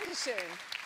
Dankeschön.